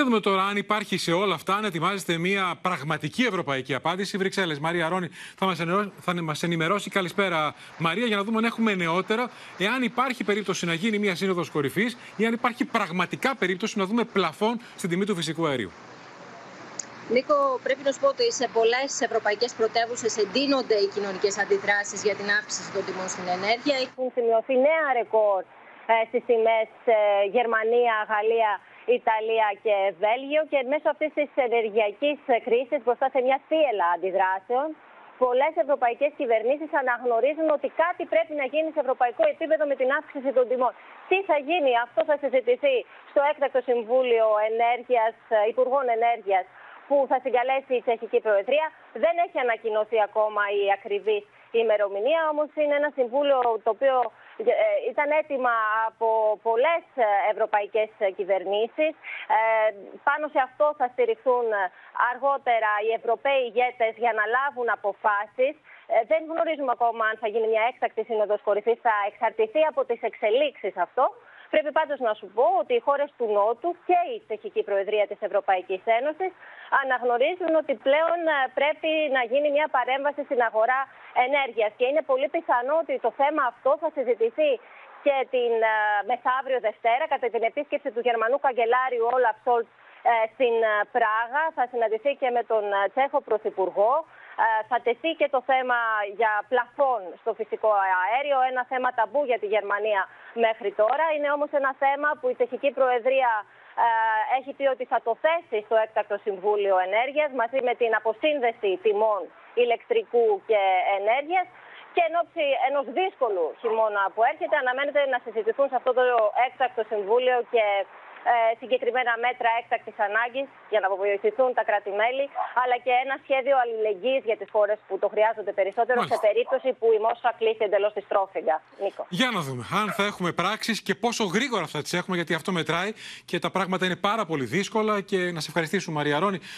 Για δούμε τώρα αν υπάρχει σε όλα αυτά, αν ετοιμάζεται μια πραγματική ευρωπαϊκή απάντηση. Βρυξέλλες, Μαρία Ρόνι θα μας ενημερώσει, θα μας ενημερώσει. Καλησπέρα, Μαρία, για να δούμε αν έχουμε νεότερα, εάν υπάρχει περίπτωση να γίνει μια σύνοδος κορυφής ή αν υπάρχει πραγματικά περίπτωση να δούμε πλαφόν στην τιμή του φυσικού αερίου. Νίκο, πρέπει να σου πω ότι σε πολλές ευρωπαϊκές πρωτεύουσες εντείνονται οι κοινωνικές αντιδράσεις για την αύξηση των τιμών στην ενέργεια. Έχουν σημειωθεί νέα ρεκόρ ε, στις τιμές ε, Γερμανία, Γαλλία, Ιταλία και Βέλγιο. Και μέσω αυτής της ενεργειακής κρίσης, μπροστά σε μια θύελα αντιδράσεων, πολλές ευρωπαϊκές κυβερνήσεις αναγνωρίζουν ότι κάτι πρέπει να γίνει σε ευρωπαϊκό επίπεδο με την αύξηση των τιμών. Τι θα γίνει, αυτό θα συζητηθεί στο έκτακτο Συμβούλιο Ενέργειας, Υπουργών Ενέργειας που θα συγκαλέσει η Τσεχική Προεδρία. Δεν έχει ανακοινωθεί ακόμα η ακριβής ημερομηνία, όμως είναι ένα συμβούλιο το οποίο ε, ήταν έτοιμα από πολλές ευρωπαϊκές κυβερνήσεις. Ε, πάνω σε αυτό θα στηριχθούν αργότερα οι Ευρωπαίοι ηγέτες για να λάβουν αποφάσεις. Ε, δεν γνωρίζουμε ακόμα αν θα γίνει μια έκτακτη σύνοδος κορυφής. Θα εξαρτηθεί από τις εξελίξεις αυτό. Πρέπει πάντως να σου πω ότι οι χώρες του Νότου και η Τσεχική Προεδρία της Ευρωπαϊκής Ένωσης αναγνωρίζουν ότι πλέον ε, πρέπει να γίνει μια παρέμβαση στην αγορά ενέργειας. Και είναι πολύ πιθανό ότι το θέμα αυτό θα συζητηθεί και την ε, μεθαύριο Δευτέρα κατά την επίσκεψη του Γερμανού Καγκελάριου Όλαφ Σόλτ ε, στην Πράγα. Θα συναντηθεί και με τον Τσέχο Πρωθυπουργό. Θα τεθεί και το θέμα για πλαφόν στο φυσικό αέριο, ένα θέμα ταμπού για τη Γερμανία μέχρι τώρα. Είναι όμως ένα θέμα που η Τσεχική Προεδρία έχει πει ότι θα το θέσει στο έκτακτο Συμβούλιο Ενέργειας μαζί με την αποσύνδεση τιμών ηλεκτρικού και ενέργειας και εν ώψη ενός δύσκολου χειμώνα που έρχεται αναμένεται να συζητηθούν σε αυτό το έκτακτο Συμβούλιο και ε, συγκεκριμένα μέτρα έκτακτης ανάγκης για να βοηθηθούν τα κράτη-μέλη, αλλά και ένα σχέδιο αλληλεγγύης για τις χώρες που το χρειάζονται περισσότερο Μάλιστα. σε περίπτωση που η Μόσχα κλείσει εντελώς τη τρόφιγγα. Νίκο. Για να δούμε αν θα έχουμε πράξεις και πόσο γρήγορα θα τις έχουμε, γιατί αυτό μετράει και τα πράγματα είναι πάρα πολύ δύσκολα. Και να σε ευχαριστήσουμε, Μαρία Ρόνη.